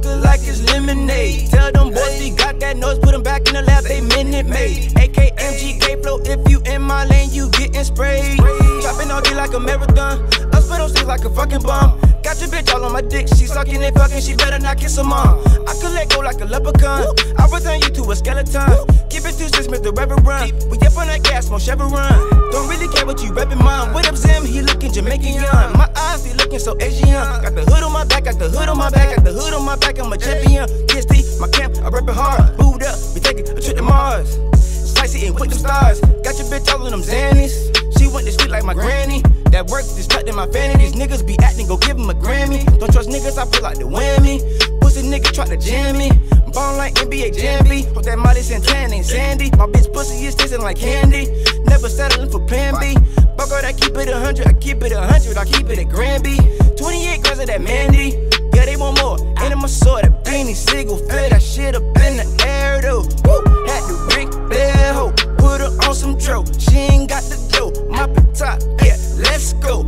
Like it's lemonade. Tell them boys we got that noise, put them back in the lab, they minute made. AKMG flow, if you in my lane, you getting sprayed. Dropping all day like a marathon, I spit on stage like a fucking bomb. Got your bitch all on my dick, she sucking and fucking, she better not kiss her mom. I could let go like a leprechaun, I return you to a skeleton. Keep it two six, Mr. Reverend. We up on that gas, more Chevron. Don't really care what you reppin' mom. What up, Zim? He looking Jamaican young. Looking so Asian. Got the hood on my back, got the hood on my back, got the hood on my back. I'm a champion. TST, my camp, I rep it hard. Moved up, we taking a trip to Mars. Spicy and with them stars. Got your bitch all of them Xannies. She went to sleep like my granny. That work is cut in my fanny. These niggas be acting, go give them a Grammy. Don't trust niggas, I feel like the whammy. Pussy nigga try to jam me. Ball like NBA Jambi. Hope that Molly Santana ain't Sandy. My bitch pussy is tasting like candy. Never settling for plan B. Out, I keep it a hundred. I keep it a hundred. I keep it a Granby. 28 grams of that Mandy. Yeah, they want more. And I'm a sword, that beanie, single feel that shit up in the air though. Woo! Had to Rick Bell, put her on some dro. She ain't got the dough, mop top, yeah, let's go.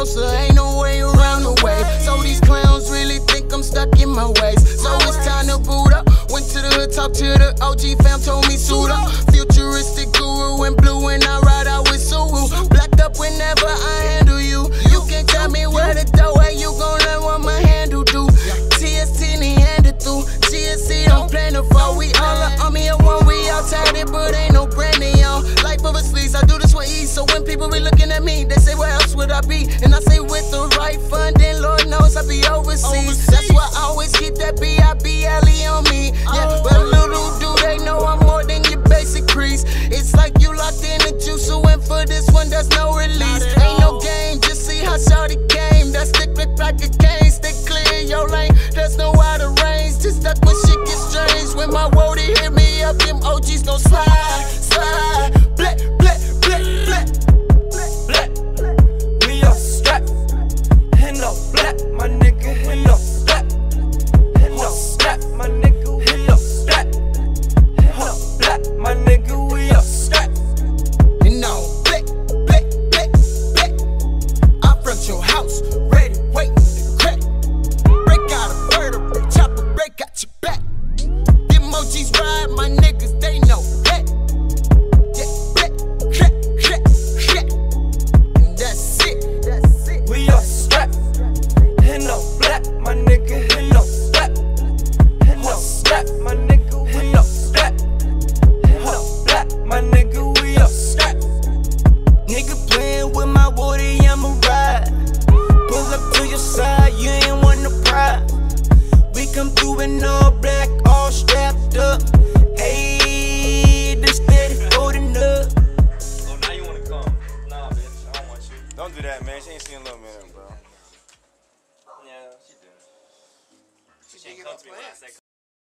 Closer. Ain't no way around the way. So these clowns really think I'm stuck in my ways. So it's time to boot up. Went to the hood, talked to the OG fam, told me suit up. Futuristic guru in blue, and I ride out with Suru. Blacked up whenever I handle you. You can tell me where to go, and you gon' learn what my handle do. TST me handed through. GSC don't plan to fall. We all are on me at one, we all tatted, but ain't no branding, y'all. Life of a sleaze, I do this with ease. So when people be looking at me, they say, Where else would I be? And be overseas. That's why I always keep that B I B L E on me. Yeah, but little do they know I'm more than your basic crease. It's like you locked in the juice, so went for this one, there's no release. Ain't no game, just see how shorty came. That stick look like a cane, stick clear your lane. There's no out of range, just stuck when shit gets strange. When my woody hit me up, them OGs gon' slide, slide. We come in all black, all strapped up. Ayy, this steady folding up. Oh, now you wanna come? Nah, bitch, I don't want you. Don't do that, man. She ain't seen Lil Man, bro. Yeah, she did. She didn't come to me when I said